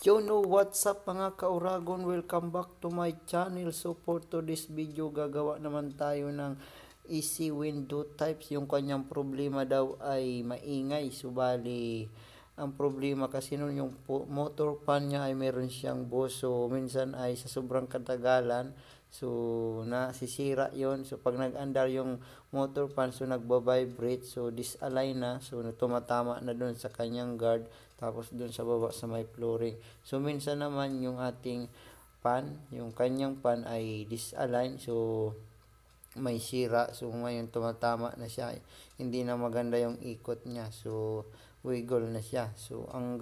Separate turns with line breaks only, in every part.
Yo no, what's up mga kauragon? Welcome back to my channel. So for today's video, gagawa naman tayo ng easy window types. Yung kanyang problema daw ay maingay. Subali, ang problema kasi nun yung motor fan niya ay meron siyang boss. So minsan ay sa sobrang katagalan, so nasisira yon So pag nag-andar yung motor fan, so nagbabibrate. So disalign na. So tumatama na doon sa kanyang guard tapos doon sa baba sa may flooring. So minsan naman yung ating pan, yung kanyang pan ay disalign. So may sira. So ngayon tumatama na siya. Hindi na maganda yung ikot niya. So wiggle na siya. So ang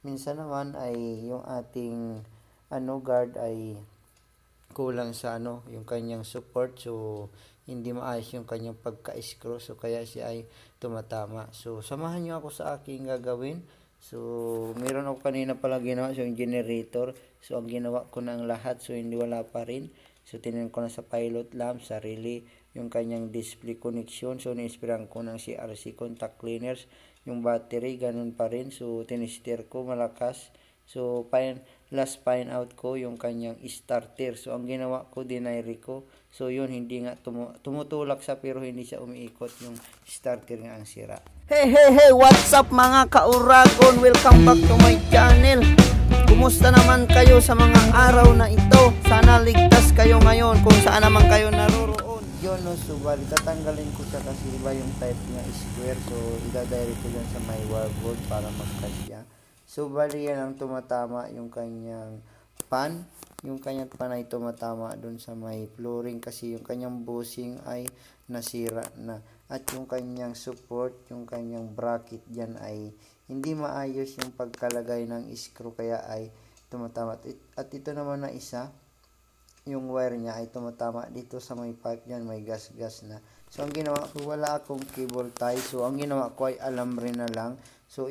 minsan naman ay yung ating ano guard ay kulang sa ano yung kanyang support. So hindi maayos yung kanyang pagka-screw. So kaya siya ay tumatama. So samahan niyo ako sa aking gagawin. So, meron ako kanina pala ginawa, so yung generator. So, ang ginawa ko ng lahat, so hindi wala pa rin. So, tinan ko na sa pilot lamp, sarili, yung kanyang display connection. So, ni-sprayan ko ng CRC contact cleaners. Yung battery, ganun pa rin. So, tinister ko malakas. So, pine, last find out ko yung kanyang starter. So, ang ginawa ko, dinayri ko. So, yun, hindi nga tumu- tumutulak sa pero hindi siya umiikot. Yung starter nga ang sira. Hey, hey, hey! What's up mga kauragon? Welcome back to my channel. Kumusta naman kayo sa mga araw na ito? Sana ligtas kayo ngayon kung saan naman kayo naroroon. Yun, no, so, bali, tatanggalin ko siya kasi iba yung type niya square. So, ida-direct ko dyan sa my wallboard para magkasya. So, bali yan ang tumatama yung kanyang pan. Yung kanyang pan ay tumatama dun sa may flooring kasi yung kanyang bushing ay nasira na. At yung kanyang support, yung kanyang bracket dyan ay hindi maayos yung pagkalagay ng screw kaya ay tumatama. At, ito naman na isa, yung wire niya ay tumatama dito sa may pipe dyan, may gas-gas na. So, ang ginawa ko, wala akong cable tie. So, ang ginawa ko ay alambre na lang. So,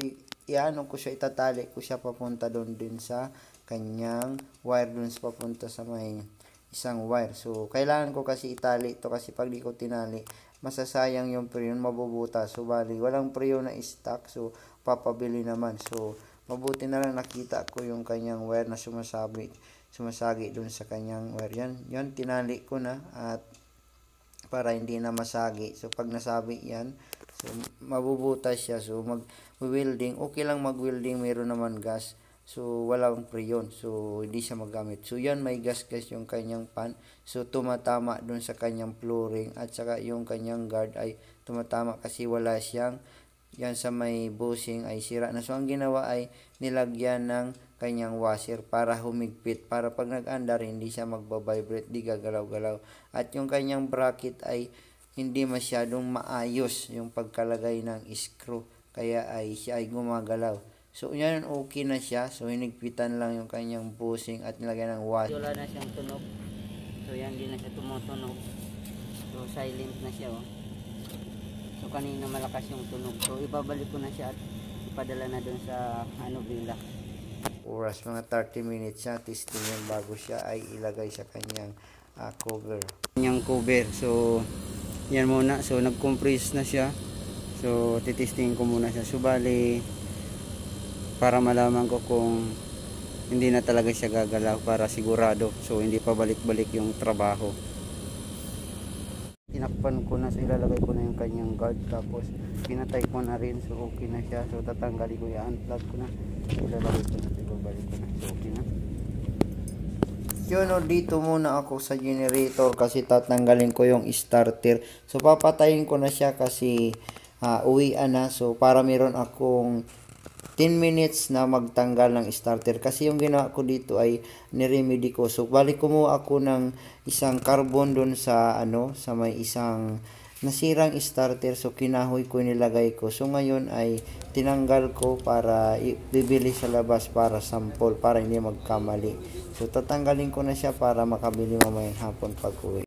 iano ko siya, itatali ko siya papunta doon din sa kanyang wire doon papunta sa may isang wire. So, kailangan ko kasi itali ito kasi pag di ko tinali, masasayang yung preyon, mabubuta. So, bali, walang preyon na stock. So, papabili naman. So, mabuti na lang nakita ko yung kanyang wire na sumasabi, sumasagi doon sa kanyang wire. Yan, yan tinali ko na at para hindi na masagi. So, pag nasabi yan, so, mabubutas siya. So, mag-welding, okay lang mag-welding, meron naman gas. So, walang preyon. So, hindi siya magamit. So, yan, may gas-gas yung kanyang pan. So, tumatama dun sa kanyang flooring. At saka yung kanyang guard ay tumatama kasi wala siyang yan sa may bushing ay sira na. So, ang ginawa ay nilagyan ng kanyang washer para humigpit. Para pag nag-andar, hindi siya magbabibrate, di gagalaw-galaw. At yung kanyang bracket ay hindi masyadong maayos yung pagkalagay ng screw. Kaya ay siya ay gumagalaw. So, yan okay na siya. So, hinigpitan lang yung kanyang bushing at nilagyan ng washer.
Wala na siyang tunog. So yan, di na siya tumutunog. So silent na siya oh. So kanina malakas yung tunog. So ibabalik ko na siya at ipadala na dun sa ano villa.
oras, mga 30 minutes siya, testing yan bago siya ay ilagay sa kanyang ah, cover.
Yung cover. So yan muna. So nag-compress na siya. So titesting ko muna siya. So bali para malaman ko kung hindi na talaga siya gagalaw para sigurado. So hindi pa balik-balik yung trabaho. tinakpan ko na so ilalagay ko na yung kanyang guard tapos pinatay ko na rin so okay na siya so tatanggalin ko yung unplug ko na ilalagay ko na so ibabalik ko na so okay na
Yun o, dito muna ako sa generator kasi tatanggalin ko yung starter. So, papatayin ko na siya kasi uh, uwian na. So, para meron akong 10 minutes na magtanggal ng starter. Kasi yung ginawa ko dito ay niremedy ko. So, balik kumuha ako ng isang carbon doon sa, ano, sa may isang nasirang starter. So, kinahoy ko nilagay ko. So, ngayon ay tinanggal ko para bibili sa labas para sample, para hindi magkamali. So, tatanggalin ko na siya para makabili mamayang hapon pag uwi.